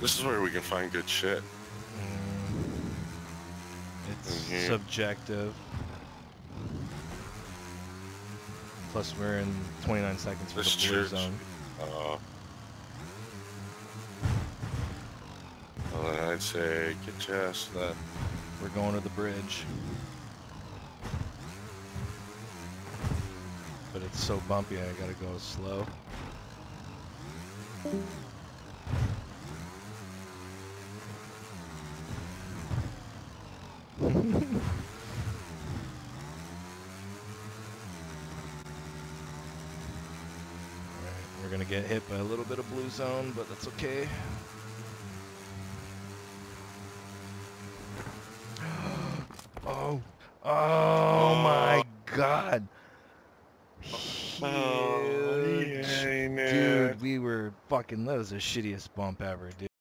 This is where we can find good shit. Mm. It's subjective. Plus, we're in 29 seconds for This the blue church. zone. Uh, well, then I'd say get your ass that. We're going to the bridge. But it's so bumpy, I gotta go slow. We're gonna get hit by a little bit of blue zone, but that's okay. Oh, oh my oh. god. Oh, Huge. yay, man. Dude, we were fucking, that was the shittiest bump ever, dude.